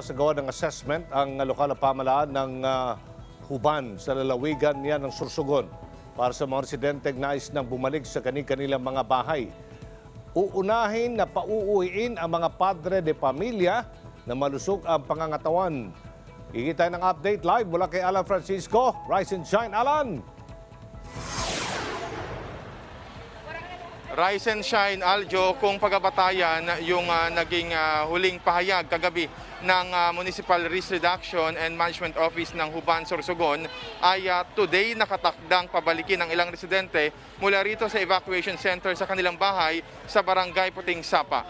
Sa gawa ng assessment ang lokal na pamalaan ng ah, Huban sa lalawigan niya ng Sursugon para sa mga residente nais nang bumalik sa kanilang mga bahay. Uunahin na pauuwiin ang mga padre de pamilya na malusog ang pangangatawan. Ikita ng update live mula kay Alan Francisco. Rise and shine, Alan! Rise and Shine, Aljo, kung pagabatayan yung ah, naging ah, huling pahayag kagabi ng ah, Municipal Risk Reduction and Management Office ng Huban, Sorsogon ay ah, today nakatakdang pabalikin ang ilang residente mula rito sa evacuation center sa kanilang bahay sa Barangay Puting Sapa.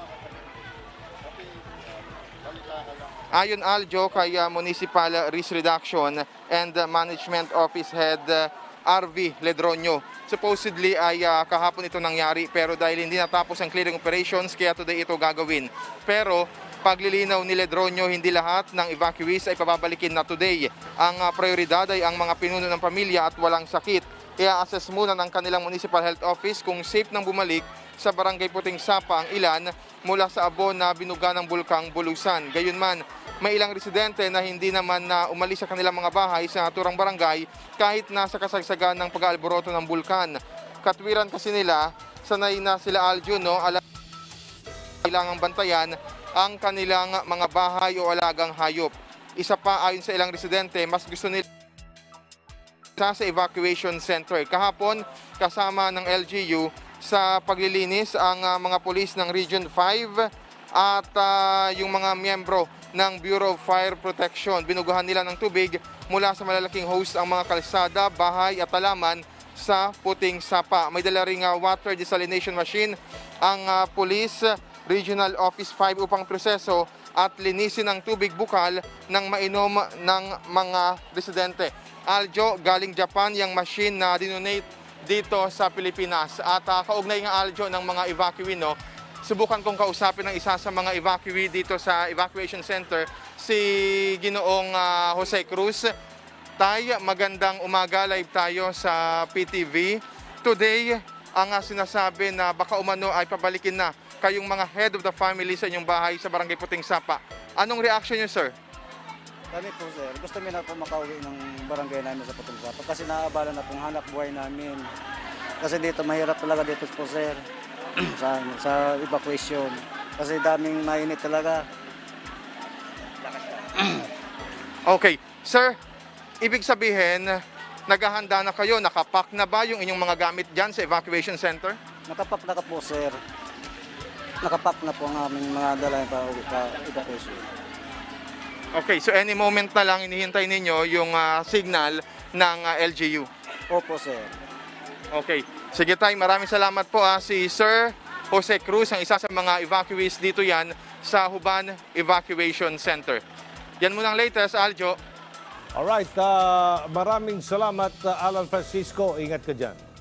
Ayon Aljo kay ah, Municipal Risk Reduction and Management Office Head ah, RV Ledronyo. Supposedly ay ah, kahapon ito nangyari pero dahil hindi natapos ang clearing operations kaya today ito gagawin. Pero paglilinaw ni Ledronyo, hindi lahat ng evacuees ay pababalikin na today. Ang ah, prioridad ay ang mga pinuno ng pamilya at walang sakit. Kaya assess muna ng kanilang Municipal Health Office kung safe nang bumalik sa Barangay Puting Sapa ang ilan mula sa abo na binuga ng bulkang Bulusan. Gayunman, may ilang residente na hindi naman na umalis sa kanilang mga bahay sa naturang barangay kahit nasa kasagsagan ng pag-aalboroto ng bulkan. Katwiran kasi nila, sanay na sila Aljo, no? Alam kailangang bantayan ang kanilang mga bahay o alagang hayop. Isa pa ayon sa ilang residente, mas gusto nila sa sa evacuation center. Kahapon, kasama ng LGU sa paglilinis ang ah, mga polis ng Region 5 at ah, yung mga miyembro ng Bureau of Fire Protection. Binuguhan nila ng tubig mula sa malalaking hose ang mga kalsada, bahay at talaman sa puting sapa. May dala ring ah, water desalination machine ang ah, Police Regional Office 5 upang proseso at linisin ang tubig bukal ng mainom ng mga residente. Aljo, galing Japan, yung machine na dinonate dito sa Pilipinas. At ah, kaugnay nga Aljo ng mga evacuee, no? Subukan kong kausapin ng isa sa mga evacuee dito sa evacuation center, si Ginoong ah, Jose Cruz. Tay, magandang umaga live tayo sa PTV. Today, ang ah, sinasabi na baka umano ay pabalikin na kayong mga head of the family sa inyong bahay sa Barangay Puting Sapa. Anong reaction niyo, sir? Kami po sir, gusto namin na po makauwi ng barangay namin sa Putong Sapa kasi naabala na pong hanap buhay namin. Kasi dito mahirap talaga dito po sir sa, sa evacuation. Kasi daming mainit talaga. Okay. Sir, ibig sabihin, naghahanda na kayo, nakapak na ba yung inyong mga gamit dyan sa evacuation center? Nakapak na ka po sir. Nakapak na po ang aming mga dala pa evacuation. Okay, so any moment na lang inihintay ninyo yung ah, signal ng ah, LGU. Opo sir. Okay. Sige tay, maraming salamat po ah, si Sir Jose Cruz, ang isa sa mga evacuees dito yan sa Huban Evacuation Center. Yan muna ang latest, Aljo. Alright, ah, maraming salamat, ah, Alan Francisco. Ingat ka dyan.